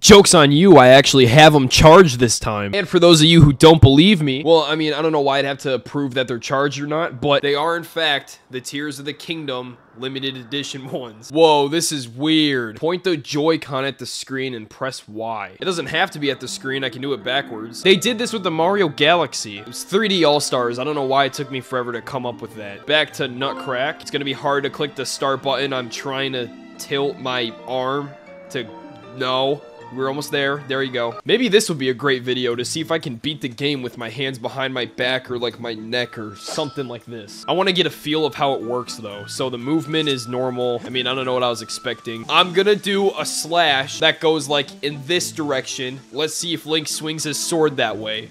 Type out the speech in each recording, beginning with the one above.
Joke's on you, I actually have them charged this time. And for those of you who don't believe me, well, I mean, I don't know why I'd have to prove that they're charged or not, but they are in fact the Tears of the Kingdom limited edition ones. Whoa, this is weird. Point the Joy-Con at the screen and press Y. It doesn't have to be at the screen, I can do it backwards. They did this with the Mario Galaxy. It was 3D All-Stars, I don't know why it took me forever to come up with that. Back to Nutcrack. It's gonna be hard to click the start button. I'm trying to tilt my arm to... No. We're almost there. There you go. Maybe this would be a great video to see if I can beat the game with my hands behind my back or like my neck or something like this. I want to get a feel of how it works though. So the movement is normal. I mean, I don't know what I was expecting. I'm gonna do a slash that goes like in this direction. Let's see if Link swings his sword that way.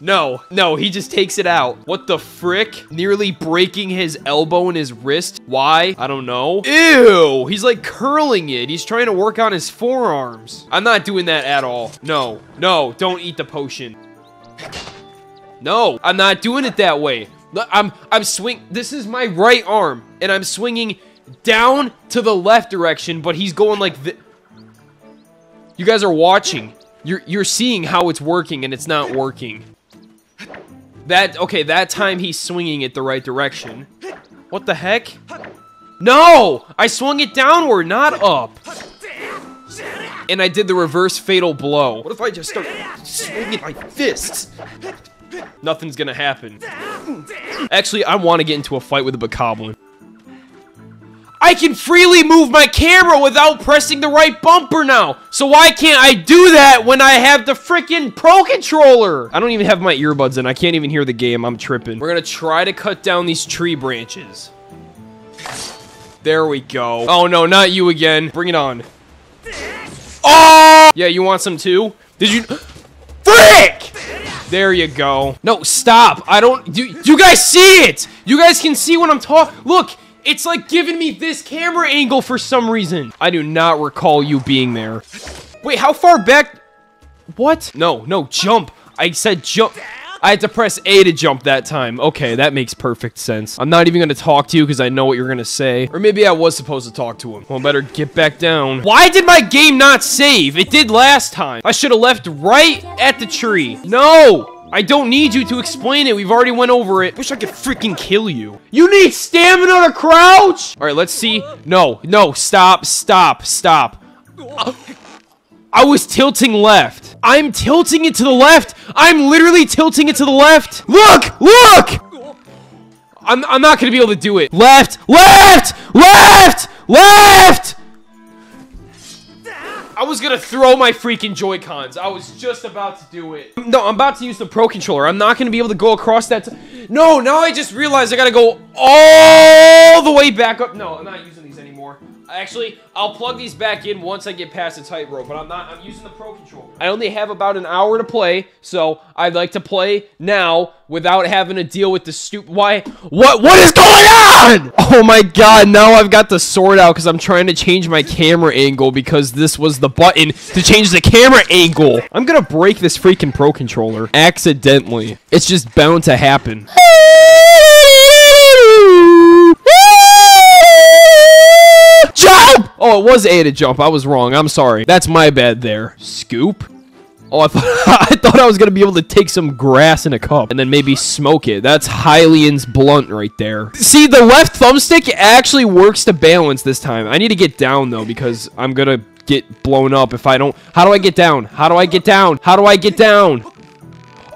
No, no, he just takes it out. What the frick? Nearly breaking his elbow and his wrist. Why? I don't know. Ew, he's like curling it. He's trying to work on his forearms. I'm not doing that at all. No, no, don't eat the potion. No, I'm not doing it that way. I'm, I'm swing. This is my right arm, and I'm swinging down to the left direction, but he's going like this. You guys are watching. You're, you're seeing how it's working, and it's not working. That, okay, that time he's swinging it the right direction. What the heck? No! I swung it downward, not up. And I did the reverse fatal blow. What if I just start swinging my fists? Nothing's gonna happen. Actually, I want to get into a fight with a Bokoblin. I can freely move my camera without pressing the right bumper now. So why can't I do that when I have the freaking Pro Controller? I don't even have my earbuds in. I can't even hear the game. I'm tripping. We're going to try to cut down these tree branches. There we go. Oh, no, not you again. Bring it on. Oh! Yeah, you want some too? Did you... Frick! There you go. No, stop. I don't... Do, you guys see it? You guys can see when I'm talking. Look, it's like giving me this camera angle for some reason. I do not recall you being there. Wait, how far back? What? No, no, jump. I said jump. I had to press A to jump that time. Okay, that makes perfect sense. I'm not even going to talk to you because I know what you're going to say. Or maybe I was supposed to talk to him. Well, better get back down. Why did my game not save? It did last time. I should have left right at the tree. No! I don't need you to explain it. We've already went over it. Wish I could freaking kill you. You need stamina to crouch? All right, let's see. No, no, stop, stop, stop. I was tilting left. I'm tilting it to the left. I'm literally tilting it to the left. Look, look. I'm, I'm not going to be able to do it. Left, left, left, left. I was gonna throw my freaking Joy-Cons. I was just about to do it. No, I'm about to use the Pro Controller. I'm not gonna be able to go across that. No, now I just realized I gotta go all the way back up. No, I'm not using these anymore. Actually, I'll plug these back in once I get past the tightrope, but I'm not, I'm using the Pro Controller. I only have about an hour to play, so I'd like to play now without having to deal with the stupid, why, what, what is going on? Oh my god, now I've got the sword out because I'm trying to change my camera angle because this was the button to change the camera angle. I'm gonna break this freaking Pro Controller accidentally. It's just bound to happen. Jump! Oh, it was A to jump. I was wrong. I'm sorry. That's my bad there. Scoop? Oh, I thought I thought I was gonna be able to take some grass in a cup and then maybe smoke it. That's Hylian's blunt right there. See, the left thumbstick actually works to balance this time. I need to get down though because I'm gonna get blown up if I don't. How do I get down? How do I get down? How do I get down?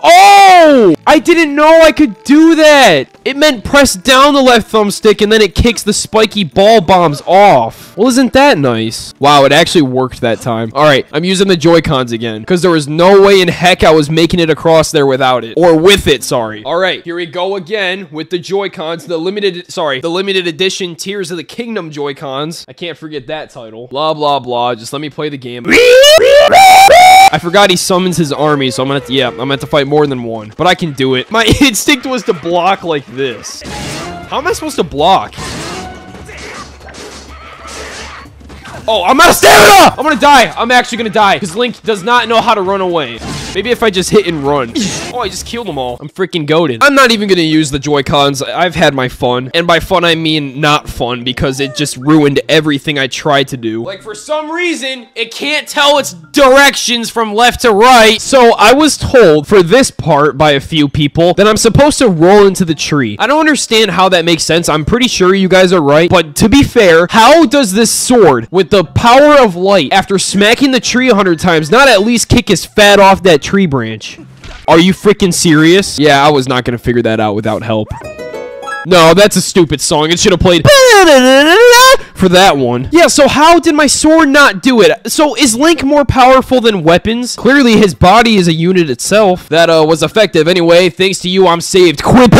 Oh! I didn't know I could do that! It meant press down the left thumbstick and then it kicks the spiky ball bombs off. Well, isn't that nice? Wow, it actually worked that time. Alright, I'm using the Joy-Cons again. Because there was no way in heck I was making it across there without it. Or with it, sorry. Alright, here we go again with the Joy-Cons. The limited, sorry, the limited edition Tears of the Kingdom Joy-Cons. I can't forget that title. Blah, blah, blah. Just let me play the game. I forgot he summons his army, so I'm gonna, to, yeah, I'm gonna have to fight more than one. But I can do it. My instinct was to block like this. How am I supposed to block? Oh, I'm out of stamina! I'm gonna die. I'm actually gonna die. Because Link does not know how to run away. Maybe if I just hit and run. Oh, I just killed them all. I'm freaking goaded. I'm not even gonna use the Joy-Cons. I've had my fun. And by fun, I mean not fun because it just ruined everything I tried to do. Like, for some reason, it can't tell its directions from left to right. So I was told for this part by a few people that I'm supposed to roll into the tree. I don't understand how that makes sense. I'm pretty sure you guys are right. But to be fair, how does this sword, with the power of light, after smacking the tree a hundred times, not at least kick his fat off that tree branch? Are you freaking serious? Yeah, I was not to figure that out without help. No, that's a stupid song. It should have played for that one. Yeah, so how did my sword not do it? So is Link more powerful than weapons? Clearly his body is a unit itself. That uh, was effective. Anyway, thanks to you, I'm saved. Quip,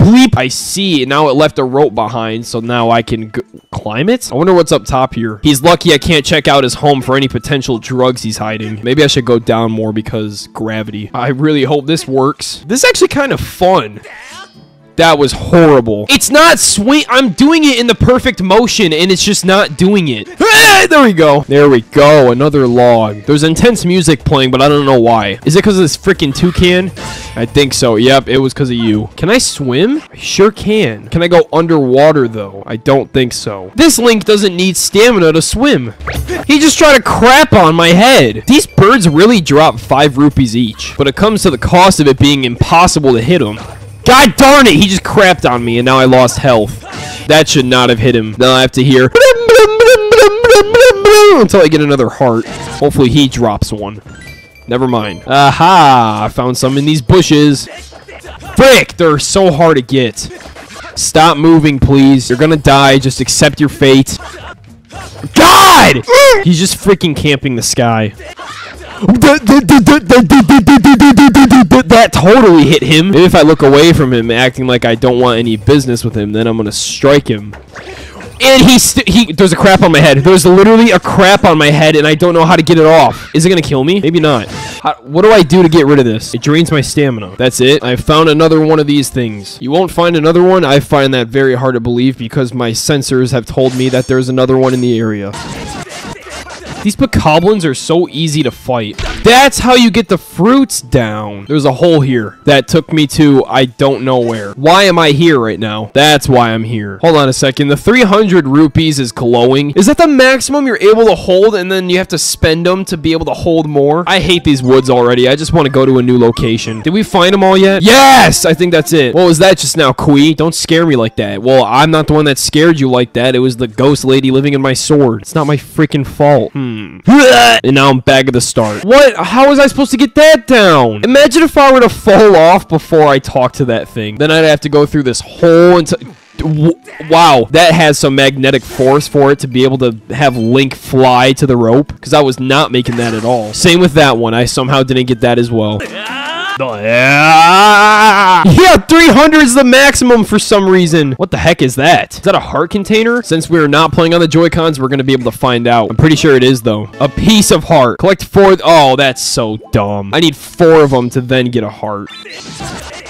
leap. I see. Now it left a rope behind, so now I can climb it? I wonder what's up top here. He's lucky I can't check out his home for any potential drugs he's hiding. Maybe I should go down more because gravity. I really hope this works. This is actually kind of fun. That was horrible. It's not swing. I'm doing it in the perfect motion, and it's just not doing it. Hey, there we go. There we go. Another log. There's intense music playing, but I don't know why. Is it because of this freaking toucan? I think so. Yep, it was because of you. Can I swim? I sure can. Can I go underwater, though? I don't think so. This Link doesn't need stamina to swim. He just tried to crap on my head. These birds really drop five rupees each, but it comes to the cost of it being impossible to hit them. God darn it! He just crapped on me, and now I lost health. That should not have hit him. Now I have to hear until I get another heart. Hopefully he drops one. Never mind. Aha! I found some in these bushes. Frick! They're so hard to get. Stop moving, please. You're gonna die. Just accept your fate. God! He's just freaking camping the sky. That totally hit him. Maybe if I look away from him, acting like I don't want any business with him, then I'm gonna strike him. And he, he, there's a crap on my head. There's literally a crap on my head, and I don't know how to get it off. Is it gonna kill me? Maybe not. How, what do I do to get rid of this? It drains my stamina. That's it. I found another one of these things. You won't find another one? I find that very hard to believe because my sensors have told me that there's another one in the area. These bokoblins are so easy to fight. That's how you get the fruits down. There's a hole here that took me to I don't know where. Why am I here right now? That's why I'm here. Hold on a second. The 300 rupees is glowing. Is that the maximum you're able to hold and then you have to spend them to be able to hold more? I hate these woods already. I just want to go to a new location. Did we find them all yet? Yes! I think that's it. What was that just now, Kui? Don't scare me like that. Well, I'm not the one that scared you like that. It was the ghost lady living in my sword. It's not my freaking fault. Hmm. And now I'm back at the start. What? How was I supposed to get that down? Imagine if I were to fall off before I talk to that thing. Then I'd have to go through this whole entire... Wow, that has some magnetic force for it to be able to have Link fly to the rope. Because I was not making that at all. Same with that one. I somehow didn't get that as well. Yeah, 300 is the maximum for some reason. What the heck is that? Is that a heart container? Since we're not playing on the Joy-Cons, we're going to be able to find out. I'm pretty sure it is, though. A piece of heart. Collect four. Oh, that's so dumb. I need four of them to then get a heart.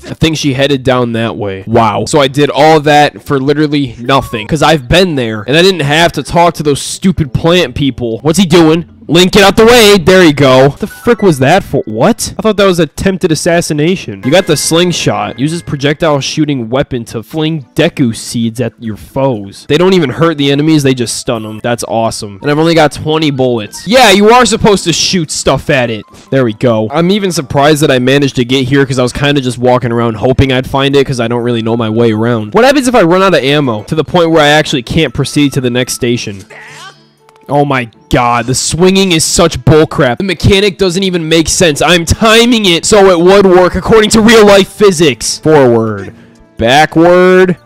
I think she headed down that way. Wow. So I did all that for literally nothing. Because I've been there. And I didn't have to talk to those stupid plant people. What's he doing? Link, get out the way. There you go. What the frick was that for? What? I thought that was attempted assassination. You got the slingshot. Uses projectile shooting weapon to fling Deku seeds at your foes. They don't even hurt the enemies. They just stun them. That's awesome. And I've only got 20 bullets. Yeah, you are supposed to shoot stuff at it. There we go. I'm even surprised that I managed to get here because I was kind of just walking around hoping I'd find it because I don't really know my way around. What happens if I run out of ammo to the point where I actually can't proceed to the next station? Oh my god, the swinging is such bullcrap. The mechanic doesn't even make sense. I'm timing it so it would work according to real life physics. Forward, backward,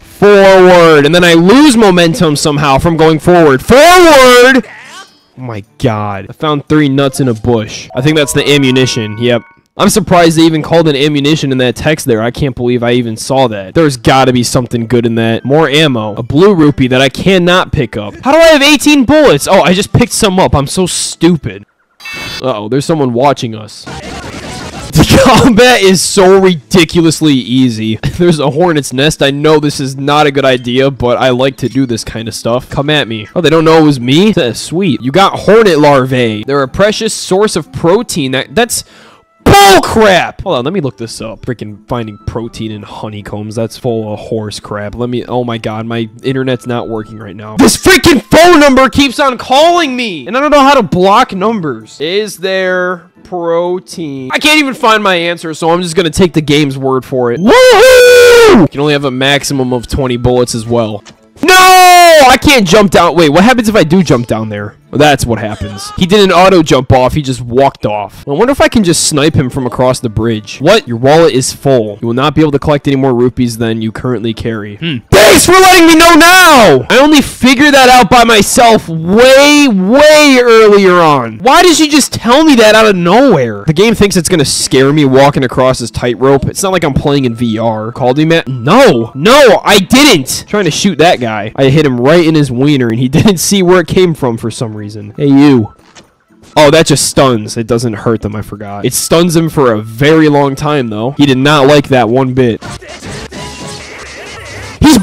forward, and then I lose momentum somehow from going forward. Forward! Oh my god. I found three nuts in a bush. I think that's the ammunition. Yep. I'm surprised they even called an ammunition in that text there. I can't believe I even saw that. There's got to be something good in that. More ammo. A blue rupee that I cannot pick up. How do I have 18 bullets? Oh, I just picked some up. I'm so stupid. Uh oh there's someone watching us. The combat is so ridiculously easy. There's a hornet's nest. I know this is not a good idea, but I like to do this kind of stuff. Come at me. Oh, they don't know it was me? Sweet. You got hornet larvae. They're a precious source of protein. That That's... Bull crap! Hold on, let me look this up. Freaking finding protein in honeycombs. That's full of horse crap. Let me. Oh my god, my internet's not working right now. This freaking phone number keeps on calling me! And I don't know how to block numbers. Is there protein? I can't even find my answer, so I'm just gonna take the game's word for it. Woohoo! You can only have a maximum of 20 bullets as well. No! I can't jump down. Wait, what happens if I do jump down there? That's what happens. He didn't auto jump off. He just walked off. I wonder if I can just snipe him from across the bridge. What? Your wallet is full. You will not be able to collect any more rupees than you currently carry. Hmm. Thanks for letting me know now! I only figured that out by myself way, way earlier on. Why did she just tell me that out of nowhere? The game thinks it's gonna scare me walking across this tightrope. It's not like I'm playing in VR. Called him at? No, no, I didn't. trying to shoot that guy. I hit him right in his wiener and he didn't see where it came from for some reason reason. Hey, you. Oh, that just stuns. It doesn't hurt them, I forgot. It stuns him for a very long time, though. He did not like that one bit.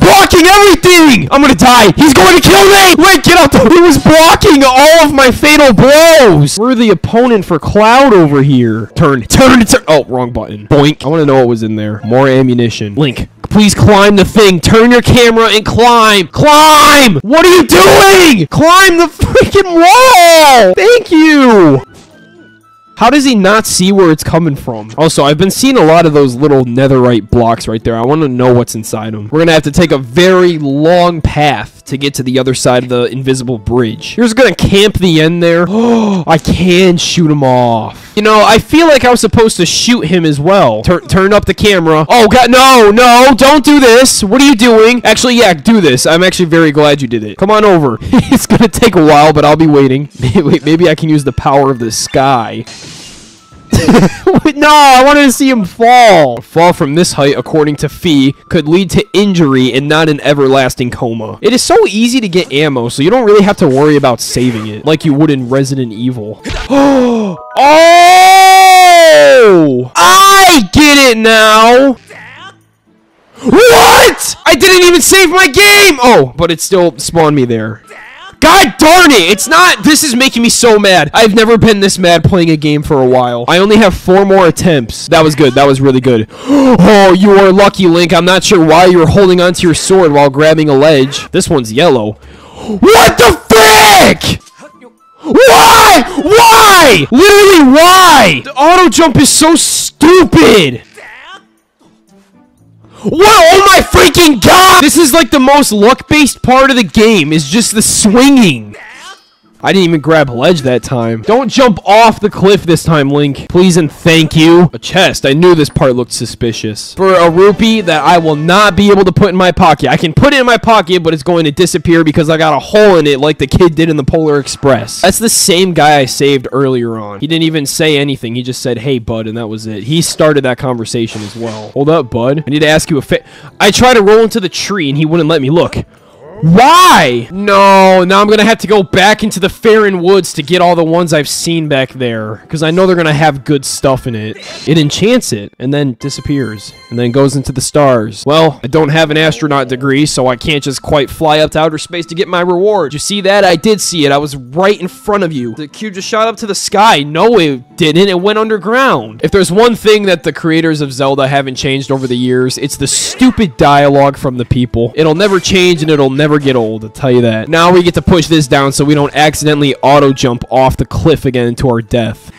Blocking everything! I'm gonna die! He's going to kill me! Wait, get out! He was blocking all of my fatal blows! We're the opponent for Cloud over here. Turn, turn, turn! Oh, wrong button. Boink. I want to know what was in there. More ammunition. Link, Please climb the thing. Turn your camera and climb. Climb! What are you doing? Climb the freaking wall! Thank you! How does he not see where it's coming from? Also, I've been seeing a lot of those little netherite blocks right there. I want to know what's inside them. We're going to have to take a very long path to get to the other side of the invisible bridge. Going to camp the end there. Oh, I can shoot him off. You know, I feel like I was supposed to shoot him as well. Turn, turn up the camera. Oh, God, no, no, don't do this. What are you doing? Actually, yeah, do this. I'm actually very glad you did it. Come on over. it's going to take a while, but I'll be waiting. Wait, maybe I can use the power of the sky. no, I wanted to see him fall. A fall from this height, according to Fi, could lead to injury and not an everlasting coma. It is so easy to get ammo, so you don't really have to worry about saving it, like you would in Resident Evil. oh! I get it now! What? I didn't even save my game! Oh, but it still spawned me there. God darn it! It's not. This is making me so mad. I've never been this mad playing a game for a while. I only have four more attempts. That was good. That was really good. Oh, you are lucky, Link. I'm not sure why you were holding onto your sword while grabbing a ledge. This one's yellow. What the frick? Why? Why? Literally, why? The auto jump is so stupid. What? Oh my freaking god! This is like the most luck-based part of the game, is just the swinging. I didn't even grab ledge that time. Don't jump off the cliff this time, Link. Please and thank you. A chest. I knew this part looked suspicious. For a rupee that I will not be able to put in my pocket. I can put it in my pocket, but it's going to disappear because I got a hole in it like the kid did in the Polar Express. That's the same guy I saved earlier on. He didn't even say anything. He just said, hey, bud, and that was it. He started that conversation as well. Hold up, bud. I need to ask you a fa- I tried to roll into the tree and he wouldn't let me. Look. Why? No, now I'm to have to go back into the Faron Woods to get all the ones I've seen back there. Because I know they're to have good stuff in it. It enchants it, and then disappears. And then goes into the stars. Well, I don't have an astronaut degree, so I can't just quite fly up to outer space to get my reward. You see that? I did see it. I was right in front of you. The cube just shot up to the sky. No, it didn't. It went underground. If there's one thing that the creators of Zelda haven't changed over the years, it's the stupid dialogue from the people. It'll never change, and it'll never never get old, I'll tell you that. Now we get to push this down so we don't accidentally auto-jump off the cliff again into our death.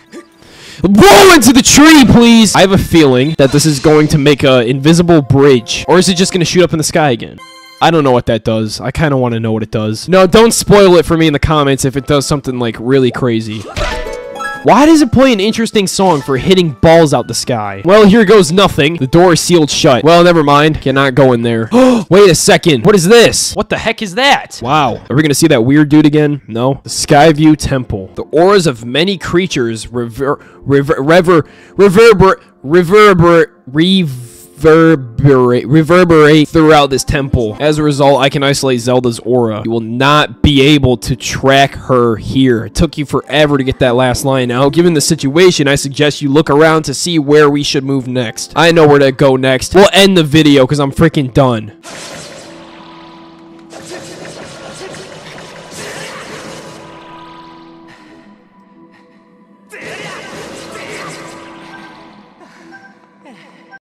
Roll into the tree, please! I have a feeling that this is going to make an invisible bridge. Or is it just going to shoot up in the sky again? I don't know what that does. I kind of want to know what it does. No, don't spoil it for me in the comments if it does something, like, really crazy. Why does it play an interesting song for hitting balls out the sky? Well, here goes nothing. The door is sealed shut. Well, never mind. Cannot go in there. Wait a second. What is this? What the heck is that? Wow. Are we going to see that weird dude again? No. The Skyview Temple. The auras of many creatures rever... rever... rever... reverberate... reverberate... rev reverberate, reverberate throughout this temple. As a result, I can isolate Zelda's aura. You will not be able to track her here. It took you forever to get that last line. Now, given the situation, I suggest you look around to see where we should move next. I know where to go next. We'll end the video because I'm freaking done.